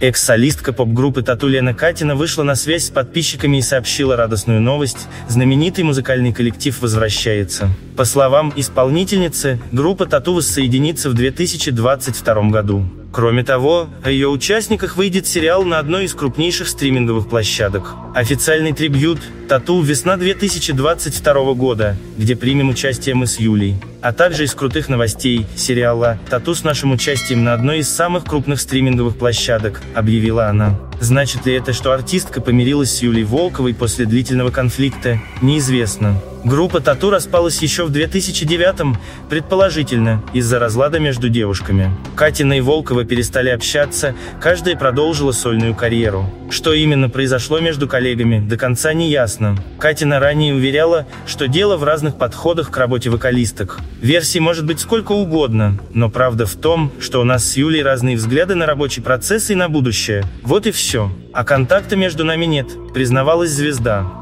Экс-солистка поп-группы Тату Лена Катина вышла на связь с подписчиками и сообщила радостную новость, знаменитый музыкальный коллектив возвращается. По словам исполнительницы, группа Тату воссоединится в 2022 году. Кроме того, о ее участниках выйдет сериал на одной из крупнейших стриминговых площадок. Официальный трибют «Тату. Весна 2022 года», где примем участие мы с Юлей. А также из крутых новостей, сериала «Тату» с нашим участием на одной из самых крупных стриминговых площадок, объявила она. Значит ли это, что артистка помирилась с Юлей Волковой после длительного конфликта, неизвестно. Группа Тату распалась еще в 2009-м, предположительно, из-за разлада между девушками. Катина и Волкова перестали общаться, каждая продолжила сольную карьеру. Что именно произошло между коллегами, до конца не ясно. Катина ранее уверяла, что дело в разных подходах к работе вокалисток. Версий может быть сколько угодно, но правда в том, что у нас с Юлей разные взгляды на рабочий процесс и на будущее. Вот и все. А контакта между нами нет, признавалась звезда.